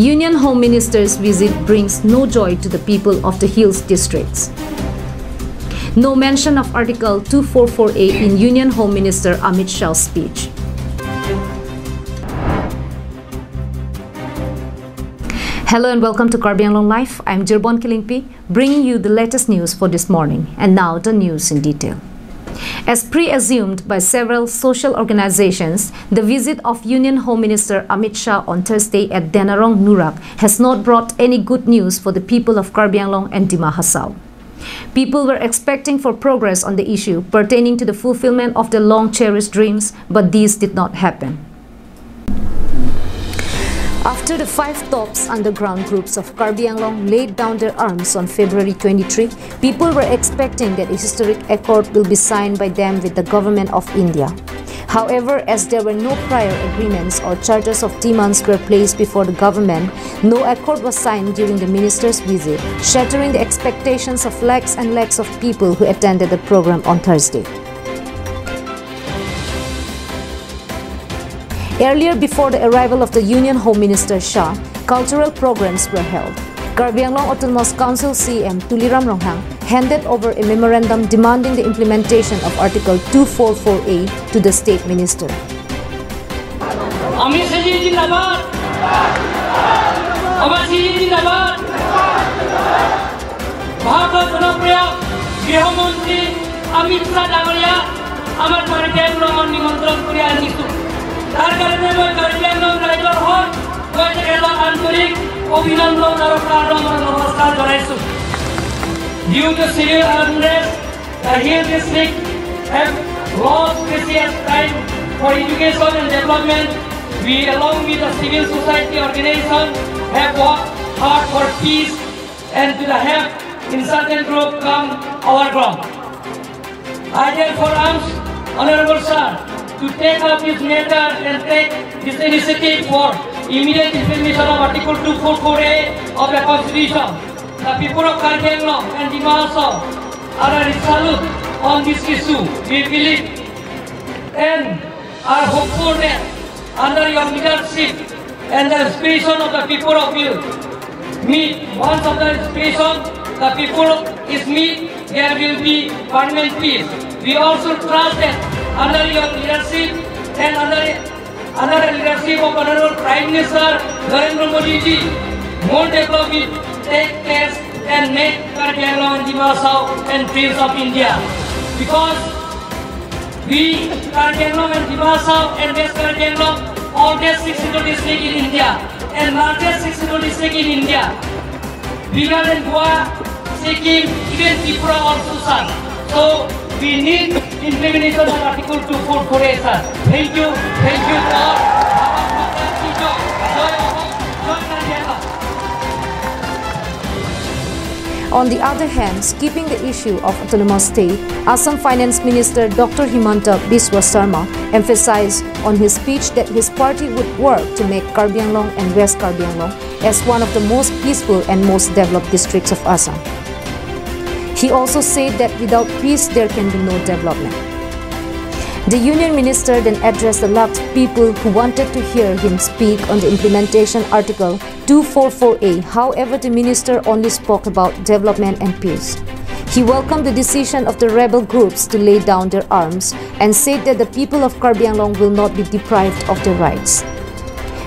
Union Home Minister's visit brings no joy to the people of the Hills districts. No mention of Article 244A in Union Home Minister Amit Shah's speech. Hello and welcome to Karbi Anglong Live. I'm Jirbon Kilingpi, bringing you the latest news for this morning. And now the news in detail. As pre-assumed by several social organizations, the visit of Union Home Minister Amit Shah on Thursday at Denarong Nurak has not brought any good news for the people of Karbi Anglong and Dima. People were expecting for progress on the issue pertaining to the fulfillment of their long-cherished dreams, but these did not happen. After the five tops underground groups of Karbi Anglong laid down their arms on February 23, people were expecting that a historic accord will be signed by them with the government of India. However, as there were no prior agreements or charters of demands were placed before the government, no accord was signed during the minister's visit, shattering the expectations of lakhs and lakhs of people who attended the program on Thursday. Earlier, before the arrival of the Union Home Minister Shah, cultural programs were held. Karbi Anglong Autonomous Council CM Tuliram Ronghang handed over a memorandum demanding the implementation of Article 244A to the State Minister. ভারতের জনপ্রিয় গৃহমন্ত্রী অমিত শাহ আমার পরিচয় ভ্রমণ নিমন্ত্রণ করে আনিছো তার কারণে মই কাৰ্বিআংলং ৰাইজৰ হৈ মই তেখেতক আন্তৰিক অভিনন্দন আৰু প্ৰাণ নমস্কাৰ জনাইছো Due to civil unrest, the Hill district have lost precious time for education and development. We, along with the civil society organization, have worked hard for peace and to the help insurgent group come our ground. I therefore ask Honorable Sir to take up this matter and take this initiative for immediate implementation of Article 244A of the Constitution. The people of Kargenglo and the Dimaso are resolute on this issue. We believe and are hopeful that under your leadership and the inspiration of the people of you, meet once of the inspiration, the people is meet, there will be permanent peace. We also trust that under your leadership and under under leadership of Honorable Prime Minister Narendra Modi ji, more development take place and make Anglong and Dimasao and dreams of India. Because we, Anglong and Dimasao and West Anglong, oldest 62 district in India and largest 62 district in India. Bigger than Goa, Sikkim, even Tripura also, sir. So we need implementation of Article 244A, sir. Thank you, thank you. On the other hand, skipping the issue of autonomous state, Assam Finance Minister Dr. Himanta Biswa Sarma emphasized on his speech that his party would work to make Karbi Anglong and West Karbi Anglong as one of the most peaceful and most developed districts of Assam. He also said that without peace there can be no development. The union minister then addressed the of people who wanted to hear him speak on the implementation article 244A. However, the minister only spoke about development and peace. He welcomed the decision of the rebel groups to lay down their arms and said that the people of Karbi Anglong will not be deprived of their rights.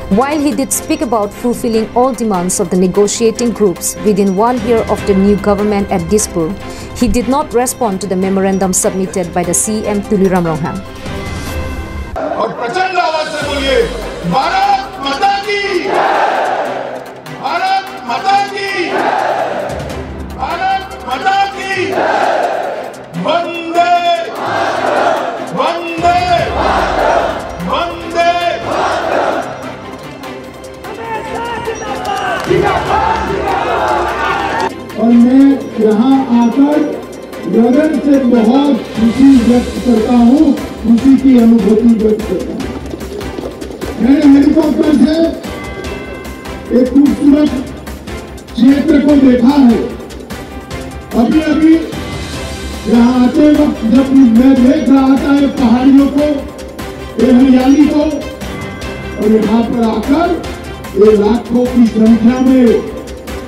While he did speak about fulfilling all demands of the negotiating groups within one year of the new government at Dispur, he did not respond to the memorandum submitted by the CM Tuliram Ronghang. और यहाँ आकर लगन से बहुत खुशी व्यक्त करता हूँ, खुशी की अनुभूति व्यक्त करता हूँ। मैंने हेलीकॉप्टर से एक खूबसूरत क्षेत्र को देखा है। अभी अभी यहाँ आते वक्त जब मैं देख रहा था ये पहाड़ियों को, ये हरियाली को, और यहाँ पर आकर ये लाखों की संख्या में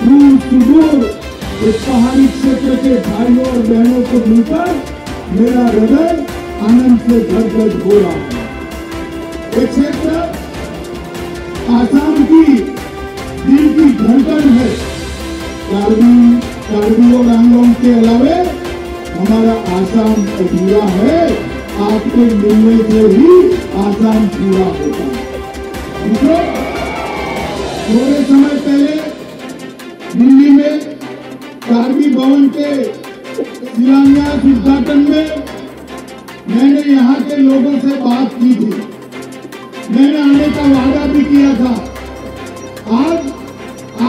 दूर सुदूर इस पहाड़ी क्षेत्र के भाइयों और बहनों को मिलकर मेरा हृदय आनंद से गदगद हो रहा है। ये क्षेत्र आसाम की दिल की धड़कन है। कार्बी कार्बी और आंगलों के अलावे हमारा आसाम अधूरा है। आपके मिलने से ही आसाम पूरा होता है थोड़े समय पहले दिल्ली में कार्बी भवन के शिलान्यास उद्घाटन में मैंने यहाँ के लोगों से बात की थी। मैंने आने का वादा भी किया था। आज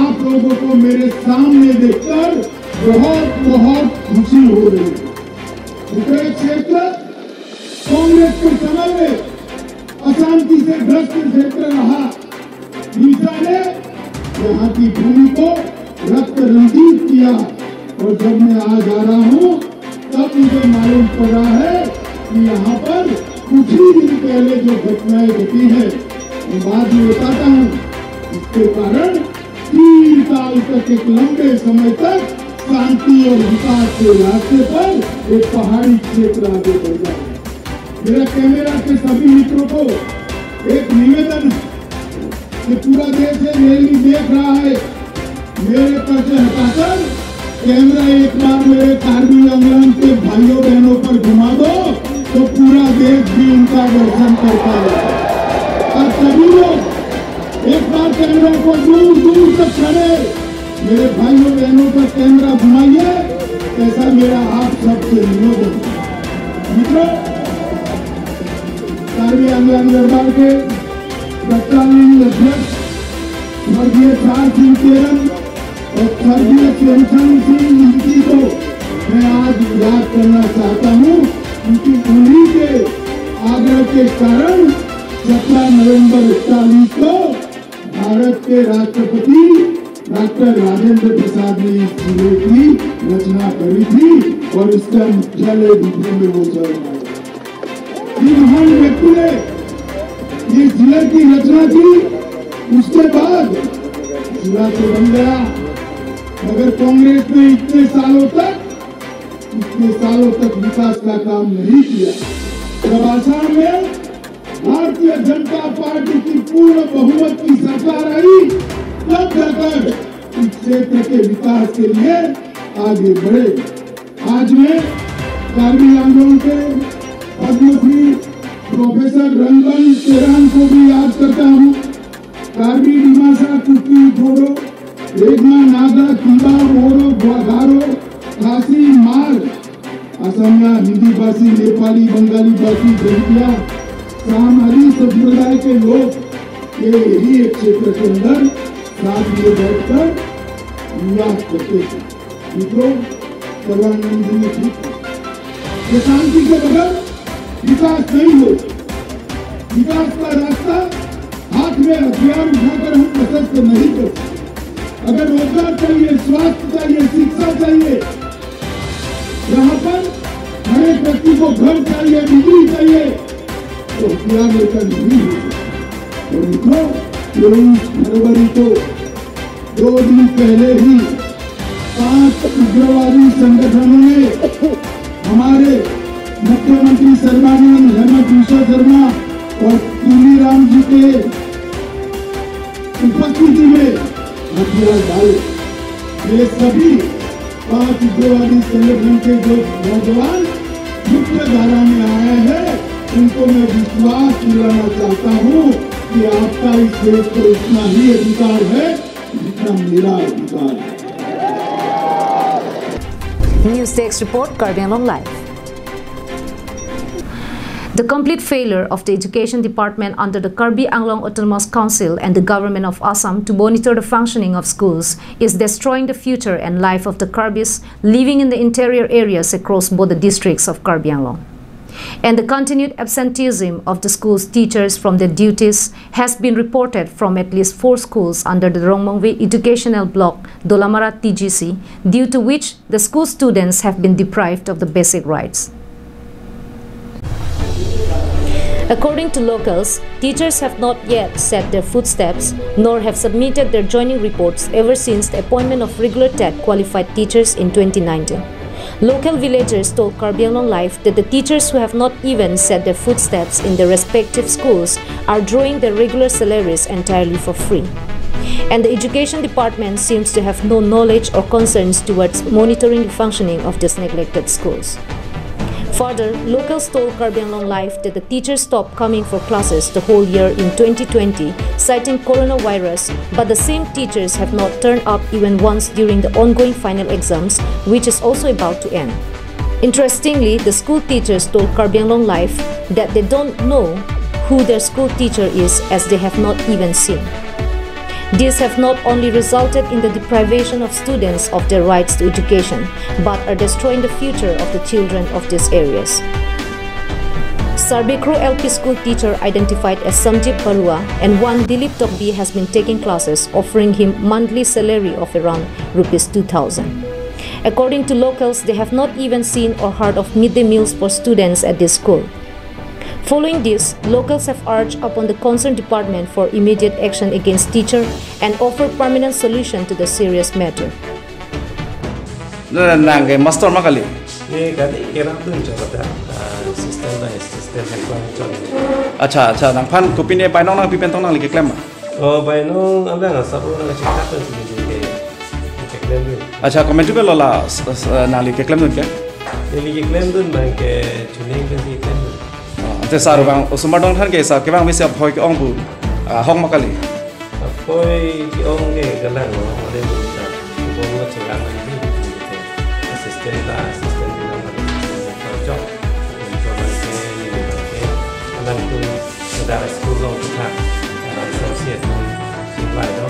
आप लोगों को मेरे सामने देखकर बहुत बहुत खुशी हो रही है। क्षेत्र कांग्रेस के समय में अशांति से ग्रस्त क्षेत्र रहा। ने यहाँ की भूमि को रक्त रंजीत किया। और जब मैं आज आ रहा हूँ, तब मुझे मालूम पड़ रहा है कि यहाँ पर कुछ ही दिन पहले जो घटनाएँ घटी है, मैं बाद में बताता हूँ। इसके कारण तीन साल तक एक लंबे समय तक शांति और विकास के रास्ते पर एक पहाड़ी क्षेत्र आगे बढ़ जाए मेरा कैमरा के सभी मित्रों को एक निवेदन कि पूरा देश ये रैली देख रहा है। मेरे हटाकर कैमरा एक बार मेरे कार्बी अंगलम के भाइयों बहनों पर घुमा दो तो पूरा देश भी उनका दर्शन कर पाए। और सभी लोग, एक बार कैमरा को दूर दूर तक खड़े। मेरे भाइयों बहनों पर कैमरा घुमाइए, ऐसा मेरा आप सबसे है। मित्रों कार्बी अंगलम दरबार के तत्कालीन अध्यक्ष स्वर्गीय चार सिंह और श्यामचंद सिंह मुंशी को मैं आज याद करना चाहता हूँ क्योंकि उन्हीं के आग्रह के कारण 17 नवंबर इकतालीस को भारत के राष्ट्रपति डॉक्टर राजेंद्र प्रसाद ने इस ज़िले की रचना करी थी और इसका मुख्यालय दिल्ली में वो चल रहा है ये महान व्यक्ति ने ये ज़िले की रचना की उसके बाद जिला तो बन गया मगर कांग्रेस ने इतने सालों तक, इतने सालों तक विकास का काम नहीं किया। जब आसाम में भारतीय जनता पार्टी की पूर्ण बहुमत की सरकार आई, तब जाकर इस क्षेत्र के विकास के लिए आगे बढ़े। आज मैं कार्बी आंदोलन के पद्मश्री प्रोफेसर रंगन तेरान को भी याद करता हूँ। कार्बी डिमासा कुकी घोड़ो रेगमा नागा किबा मोरो गारो खासी माल असमिया हिंदी भाषी नेपाली बंगाली भाषी दलिया सामारी संप्रदाय के लोग ये यही एक क्षेत्र के अंदर साथ में बैठकर निवास करते थे मित्रों सर्वानंद जी ठीक ये शांति के बगैर विकास नहीं हो विकास का रास्ता हाथ में हथियार उठाकर हम प्रशस्त नहीं कर सकते। अगर रोज़गार चाहिए, स्वास्थ्य चाहिए, शिक्षा चाहिए, यहाँ पर हर एक व्यक्ति को घर चाहिए, बिजली चाहिए तो हथियार लेकर नहीं और मित्रों तेईस फरवरी को, दो दिन पहले ही पाँच उग्रवादी संगठनों ने हमारे मुख्यमंत्री सर्बानंद हेमंत विश्व शर्मा और तुलीराम जी के उपस्थिति में हथियार डाले ये सभी पाँच उग्रवादी संगठन के जो नौजवान मुख्य धारा में आए हैं उनको मैं विश्वास दिलाना चाहता हूँ कि आपका इस देश को इतना ही अधिकार है जितना मेरा अधिकार है News Desk report, Karbi Anglong Live. The complete failure of the Education Department under the Karbi Anglong Autonomous Council and the Government of Assam to monitor the functioning of schools is destroying the future and life of the Karbis living in the interior areas across both the districts of Karbi Anglong. And the continued absenteeism of the school's teachers from their duties has been reported from at least four schools under the Rongmongwe Educational Block, Dolamara TGC, due to which the school students have been deprived of the basic rights. According to locals, teachers have not yet set their footsteps nor have submitted their joining reports ever since the appointment of regular TET qualified teachers in 2019. Local villagers told Karbianglong Live that the teachers who have not even set their footsteps in their respective schools are drawing their regular salaries entirely for free. And the education department seems to have no knowledge or concerns towards monitoring the functioning of these neglected schools. Further, locals told Karbianglong Live that the teachers stopped coming for classes the whole year in 2020, citing coronavirus, but the same teachers have not turned up even once during the ongoing final exams, which is also about to end. Interestingly, the school teachers told Karbianglong Live that they don't know who their school teacher is as they have not even seen. These have not only resulted in the deprivation of students of their rights to education, but are destroying the future of the children of these areas. Sarbikro LP school teacher identified as Samjit Barua and one Dilip Tokbi has been taking classes offering him monthly salary of around rupees 2000. According to locals, they have not even seen or heard of midday meals for students at this school. Following this, locals have urged upon the concerned department for immediate action against teacher and offer permanent solution to the serious matter. nange master makali Ni kali kira tu macam kata ah, sistem dah sistem headline macam ni. acha acha nang phan kupine pai nong nang pipen tong nang li klem ah? Oh, by no, ada nggak sabu nggak cerita tu sini juga. Kita acha comment tu lo la nang li klem tu ke Jadi kita klaim tu bang ke tuning kan sih klaim tu. thế sao các bạn ở je saru bang usumar dong than ke sa ke bang bisa phoi ke ong bu ông makali cái ki ong ke galan ro ore bu sa bo mo chang ang ni assistant la assistant ni la ma ko jo ko ma ke ni ni ba ke alam tu da school lo ta alam so siet ni si bai do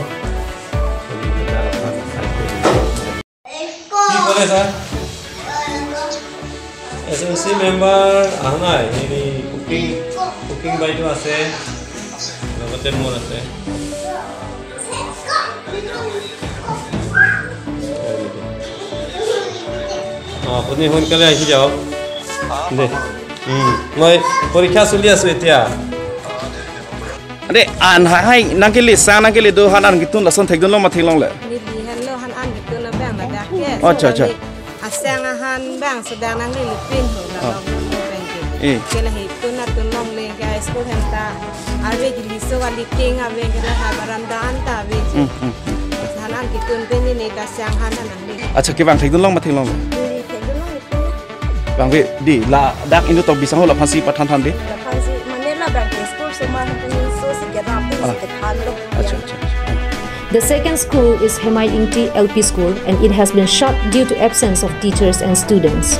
so ni da la pa sa ke ni ko le sa SMC member অহা নাই হেৰি cooking cooking বাইদেউ আছে লগতে মোৰ আছে অঁ আপুনি সোনকালে আহি যাওক দে মই পৰীক্ষা চলি আছোঁ এতিয়া Ade an hai hai nang ke le sa nang ke le do han an gitun la son thek don lo ma thek long le. Ni bi han lo han an gitun na bang na da ke. Acha acha. bang sedang nang lili ho eh kela hitu le henta king acha long long. Di dak to acha acha The second school is Hemai Ingti LP School and it has been shut due to absence of teachers and students.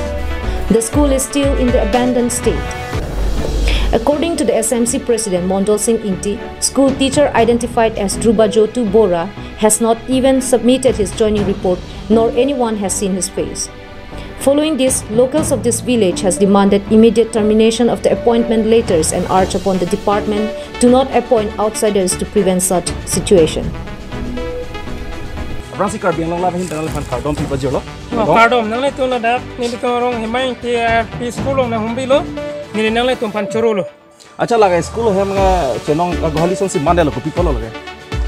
The school is still in the abandoned state. According to the SMC president Mondol Singh Ingti, school teacher identified as Dhrubajyoti Bora has not even submitted his joining report nor anyone has seen his face. Following this, locals of this village has demanded immediate termination of the appointment letters and urged upon the department to not appoint outsiders to prevent such situation. Brasi Caribbean lang laban hintalan fan Cardom pipa jolo. Cardom nang le tun da ni to rong himai ti pi school na lo ni nang tuh tun pan. Acha lagi school hem nga chenong eh, agohali eh, son si mana ko kopi lo lagi.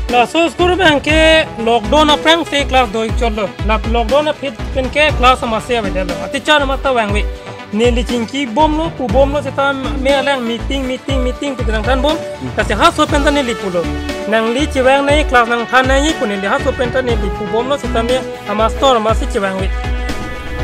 La so school ben ke lockdown apren se class doi cholo. La lockdown a fit pen ke class ma se eh, bedelo. Aticha na mata wangwe. Bom lo bom lo se ta me alang meeting meeting meeting ku dang tan bom. Ta se li. Nang li chi wang nei class nang nei ku bom lo se ta me ama store ma si chi wang.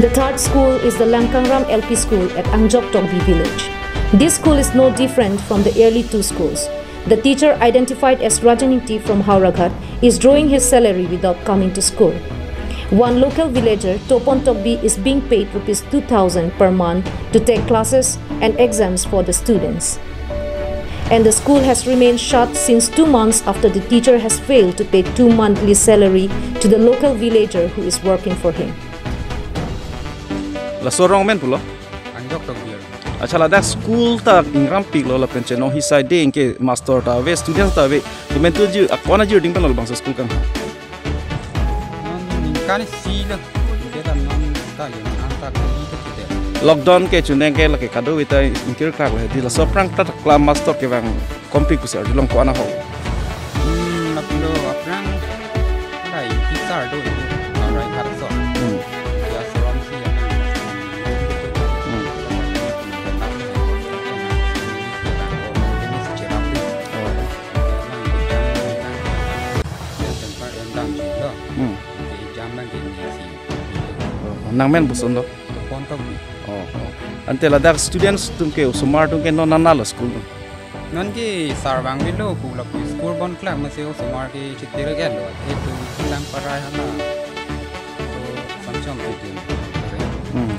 The third school is the Langkangram LP School at Angjok Tongbi village. This school is no different from the early two schools. The teacher, identified as Rajaniti from Howraghat, is drawing his salary without coming to school. One local villager, Topon Tokbi, is being paid rupees 2000 per month to take classes and exams for the students. And the school has remained shut since two months after the teacher has failed to pay two monthly salary to the local villager who is working for him. la so rong men pulo anjok tok biar acha la school ta ingram pik lo la pen chenong hi sai de inke master ta ve students ta ve tu men tu ji akona ji ding pan lo bang sa school kan Makane sila. Kita non ta anta kita kita. Lockdown ke juneng ke lagi kado kita ingkir kago hadi la soprang tak klamas tok kebang kompi kusir dilong ko anak Nang men buson do oh oh. ante la dak students tum ke sumar tum ke no nana la school do non ki sarwang bi lo ku la school bon klang ma se sumar ki chitira ge lo e tu lang parai hala to samcham tu din Hmm.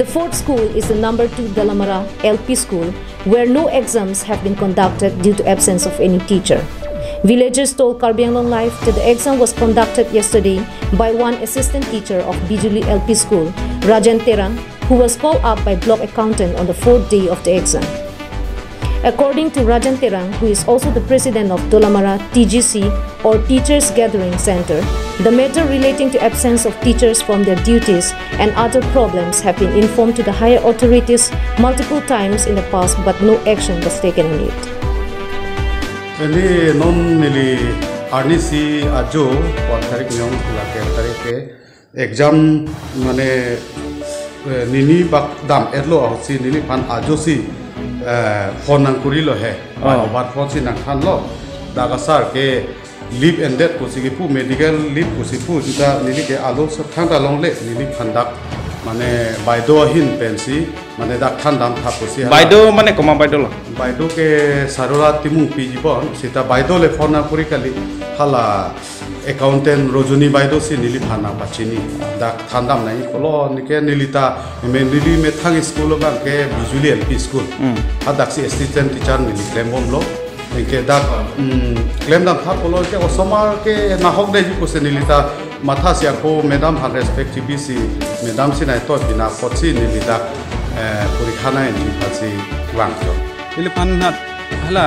The fourth school is the number 2 Dolamara LP school, where no exams have been conducted due to absence of any teacher. Villagers told Karbianglong Live that the exam was conducted yesterday by one assistant teacher of Bijuli LP school, Rajan Terang, who was called up by block accountant on the fourth day of the exam. According to Rajan Terang, who is also the president of Dolamara TGC or Teachers Gathering Center, the matter relating to absence of teachers from their duties and other problems have been informed to the higher authorities multiple times in the past, but no action was taken on it. Ini non nili arnisi ajo one tarik nyong kula ke tarik ke exam mane eh, nini bak dam erlo si nini pan ajo si phone nang kuri lo he Oh. bat phone si nang khan lo daga sar ke leave and death kusi ki pu medical leave kusi pu ta nili ke alo sa thang ta long le nili phandak মানে বাইদেউ আহিন পেঞ্চি মানে দা দাম থাপ বাইদেউ মানে কমা বাইদেউ বাইদেউকে চাৰুৰা তিমু P জীৱন চিতা বাইদেউ ফোন কৰি কালি খালা একাউণ্টেণ্ট ৰজনী বাইদেউ চি নীলি ভানা পাচিনি। দা খান দাম নাই। কল এনেকে নীলিতা নীলি মেথাং স্কুল কাংকে বিজুলী এল পি স্কুল। আৰু দাকচি এছিষ্টেণ্ট টিচাৰ নীলি ক্লেম বম লওক এনেকে দা ক্লেম দাম থাপ কল এতিয়া অসমকে নাহক দে কৈছে নীলিতা। মাথা সি আকো মেডাম হান রেসপেক্টিভি সি মেডাম সি নাই তো বিনা পছি নিলিতা পরীক্ষা নাই নি ফাসি ওয়াংটো Ili pan hat hala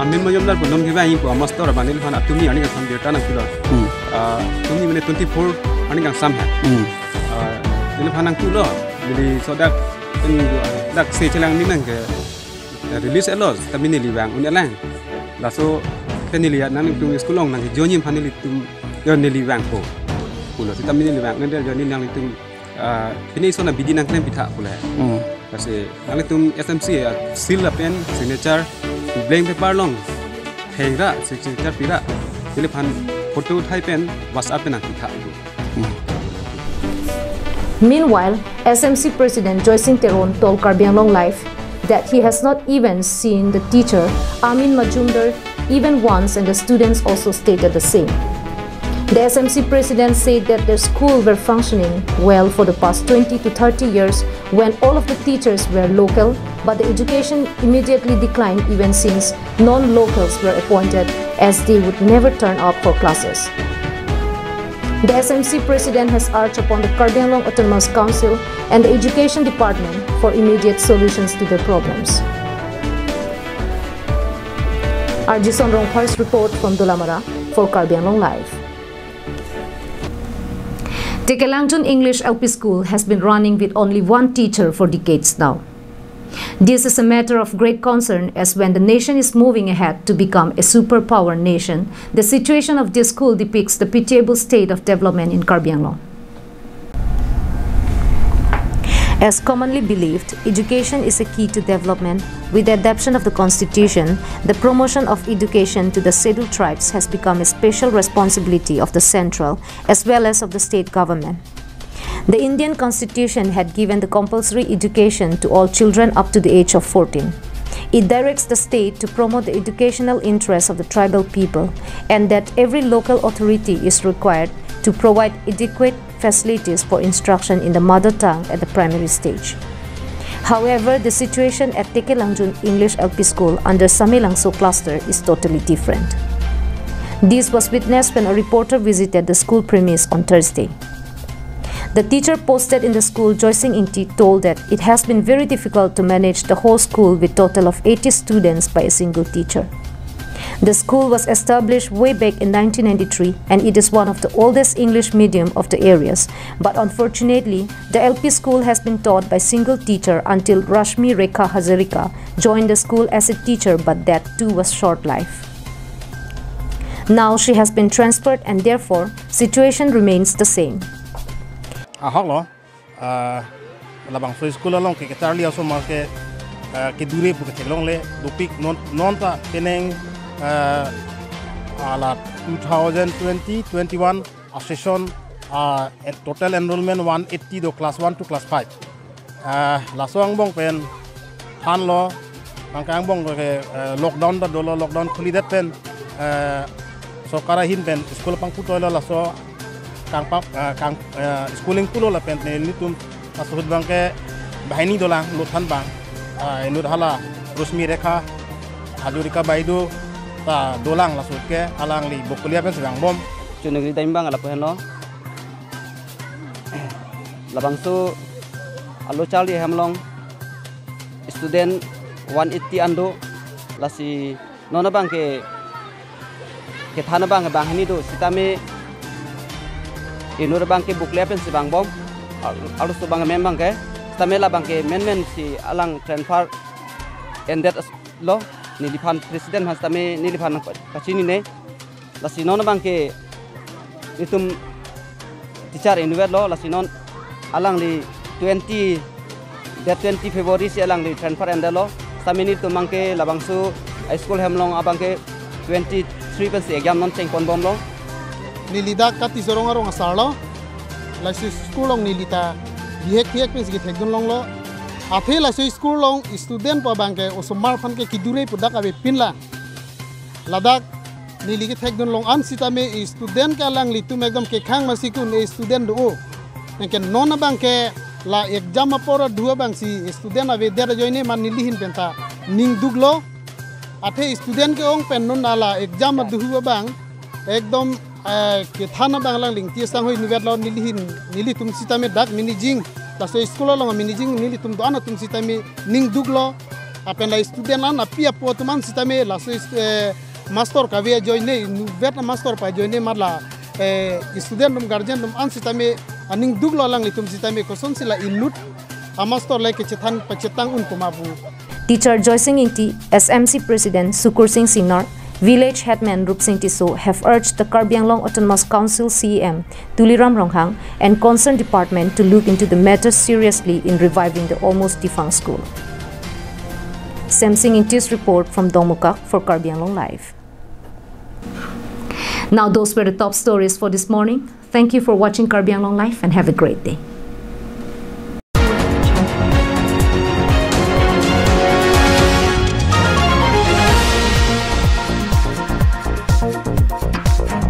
amin mo yom dar punom ki ba yi ko master ba nil pan atumi ani ka sam data na kilo Hmm. tumi mene 24 ani ka sam ha Hmm. Ili pan ang kulo jadi so dak in dak se chelang ni nang ke release elos tapi ni liwang un elang la so ke ni liat nang tung skulong nang jonim pan ni tung yo ni liwang ko kulo. Si tapi ni liwang nang yo ni nang tung ah, ini so na bidi nang klem pitha kula Hmm. kasi nang tum SMC ya ah, seal pen signature blank paper long. Hengra signature pira ile phan photo thai pen whatsapp na ki tha Meanwhile, SMC President Joycing Teron told Karbianglong Live that he has not even seen the teacher Amin Majumdar even once and the students also stated the same. The SMC president said that their school were functioning well for the past 20 to 30 years when all of the teachers were local, but the education immediately declined even since non-locals were appointed as they would never turn up for classes. The SMC president has urged upon the Karbianglong Autonomous Council and the Education Department for immediate solutions to their problems. RG Sonrong report from Dolamara for Karbianglong Live. Tekelangjun English LP School has been running with only one teacher for decades now. This is a matter of great concern as when the nation is moving ahead to become a superpower nation, the situation of this school depicts the pitiable state of development in Karbianglong. As commonly believed, education is a key to development. With the adoption of the Constitution, the promotion of education to the scheduled tribes has become a special responsibility of the central as well as of the state government. The Indian Constitution had given the compulsory education to all children up to the age of 14. It directs the state to promote the educational interests of the tribal people and that every local authority is required to provide adequate facilities for instruction in the mother tongue at the primary stage. However, the situation at Tekelangjun English LP School under Samilangso cluster is totally different. This was witnessed when a reporter visited the school premise on Thursday. The teacher posted in the school, Joycing Ingti, told that it has been very difficult to manage the whole school with total of 80 students by a single teacher. The school was established way back in 1993 and it is one of the oldest English medium of the areas. But unfortunately, the LP school has been taught by single teacher until Rashmi Rekha Hazarika joined the school as a teacher but that too was short life. Now she has been transferred and therefore situation remains the same. Aholo, ah, labang so school along ke ketarli aso marke ah, ke dure pu ke long le dupik ala 2020-21 a session uh, total enrollment 180 do class 1 to class 5 uh, la ang bong pen han lo ang bong ke uh, lockdown da do lockdown khuli det pen uh, so kara hin pen school pang puto la so kang pap uh, kang uh, schooling pulo la pen ne nitum asud bang ke bahini dolang luthan bang uh, enut hala rusmi rekha hajurika baidu ta dolang la sut ke alang li bokulia pen sedang bom. Chu negeri taim bang ala pehno labang su alo chali hamlong student 180 ando lasi nona bang ke ke thana bang bang hani do sitame inur bang ke buklia pen si bang bom. Alu su bang mem bang ke stamela bang ke men men si alang transfer endet lo nilipan presiden has tame nilipan kachini ne la sinon bangke itum teacher inuwer lo la sinon alang li 20 the 20 february si alang li transfer ende lo. Samini tu mangke labangsu high school hemlong abangke 23 pen si exam non cheng kon bom lo. Nilida kati sorong arong asarlo la si school long nilita. Bihek bihek pen si thekdun long lo आथे लाइसो school लोंग student पा बांगे ओसो मार fun के किदुरे पुदा काबे पिनला लद्दाख नीली के थेक दन लोंग अन सीता में स्टूडेंट का लंग लितु में एकदम के खांग मसी कुन स्टूडेंट ओ के नोन बांगे ला एग्ज़ाम अपोर दुआ बांसी स्टूडेंट अबे देर जोइने मान नीली हिन पेंता निंग दुगलो आथे स्टूडेंट के ओंग पेन नोन नाला एग्ज़ाम दुहुवा बांग एकदम के थाना बांग बांगलांग लिंग तियसा होय निवेद लो नीली हिन नीली तुम सीता में डाक मिनी जिंग taso sekolah lo ngamini jing nili tum doana tum sita mi ning duglo. Apenda student ana pia po teman sitami laso eh, master kavia join ne vetna master pa join ne marla eh, student lum guardian lum an sitami aning duglo lang nitum sita mi koson sila inut master leke cethan pacetang un kumabu. Teacher Joy Singh Inti, SMC President Sukur Singh Sinor, Village Headman Rup Singh Tiso have urged the Karbi Anglong Autonomous Council CEM, Tuliram Ronghang, and concerned department to look into the matter seriously in reviving the almost defunct school. Sam Singh Ingti's report from Domukak for Karbi Anglong Live. Now those were the top stories for this morning. Thank you for watching Karbi Anglong Live and have a great day.